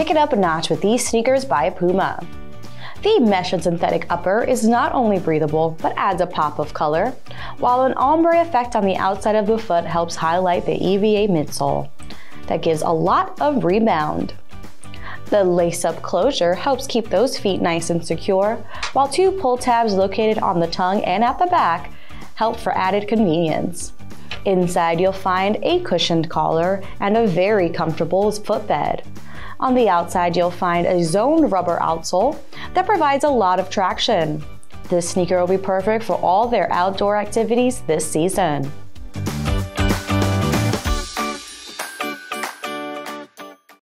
Kick it up a notch with these sneakers by Puma. The mesh and synthetic upper is not only breathable, but adds a pop of color, while an ombre effect on the outside of the foot helps highlight the EVA midsole. That gives a lot of rebound. The lace-up closure helps keep those feet nice and secure, while two pull tabs located on the tongue and at the back help for added convenience. Inside you'll find a cushioned collar and a very comfortable footbed. On the outside, you'll find a zoned rubber outsole that provides a lot of traction. This sneaker will be perfect for all their outdoor activities this season.